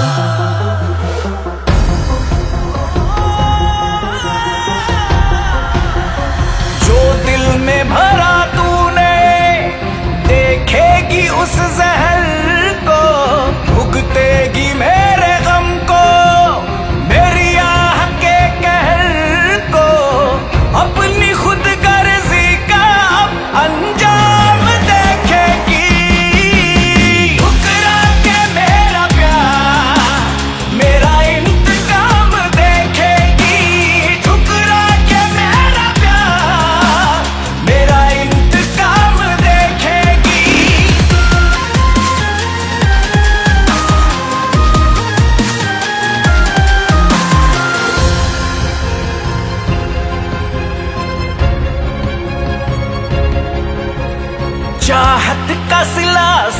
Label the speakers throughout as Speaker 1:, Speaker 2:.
Speaker 1: Oh,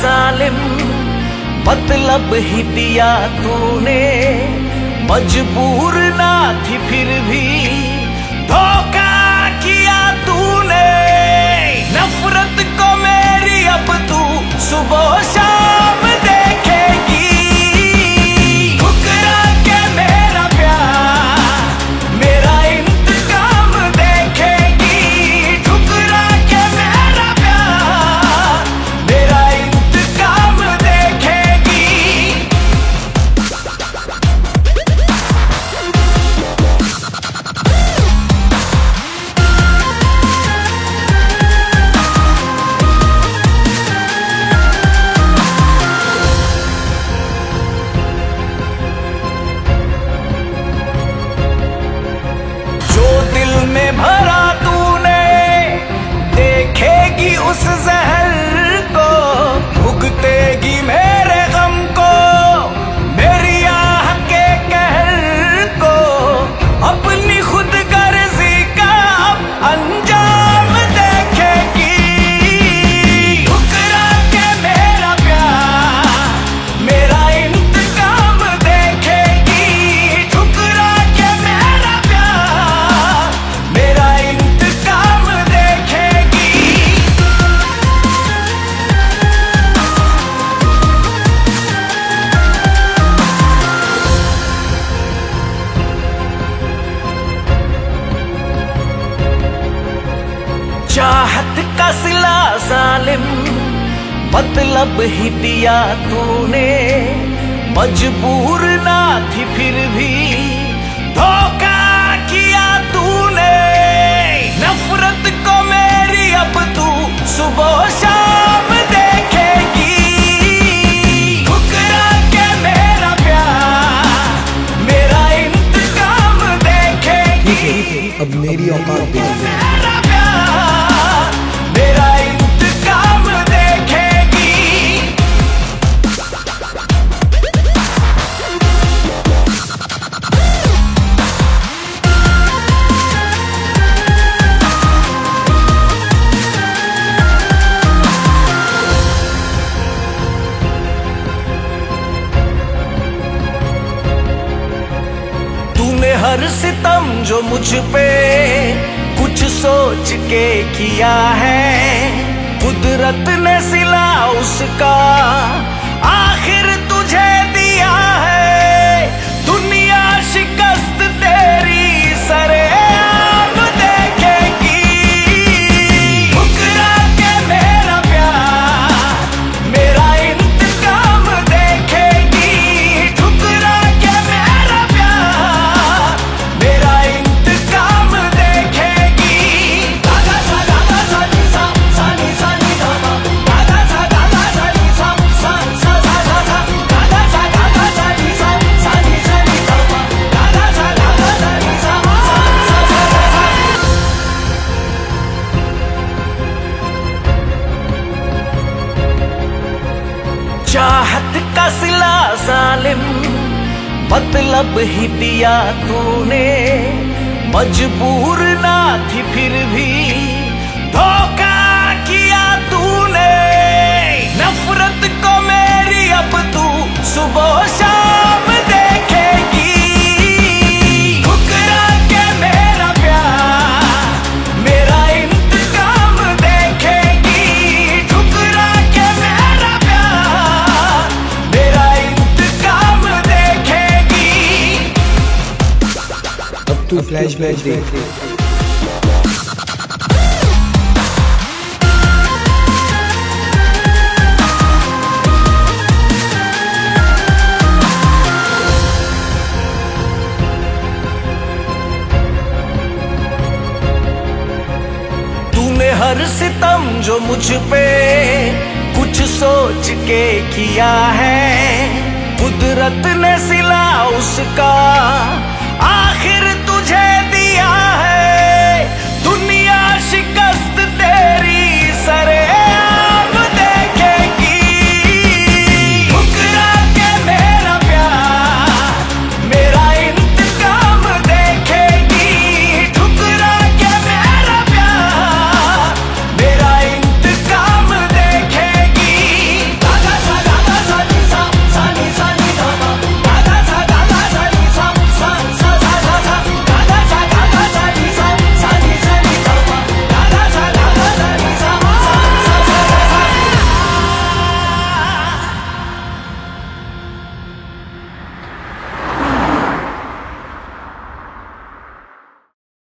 Speaker 1: जालिम मतलब ही दिया तूने। मजबूर ना थी फिर भी, धोखा किया तूने। नफरत को मेरी अब तू सुबह शाम मतलब ही दिया तूने। मजबूर ना थी फिर भी धोखा किया तूने। नफरत को मेरी अब तू सुबह शाम देखेगी। ठुकरा के मेरा प्यार मेरा इंतकाम देखेगी।
Speaker 2: अब मेरी औकात
Speaker 1: हर सितम जो मुझ पे कुछ सोच के किया है कुदरत ने सिला उसका मतलब ही दिया तूने। मजबूर ना थी फिर भी धोखा किया तूने। नफरत को मेरी अब तू सुबह शाम
Speaker 2: flashback day.
Speaker 1: तूने हर सितम जो मुझ पे कुछ सोच के किया है, कुदरत ने सिला उसका